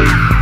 Bye.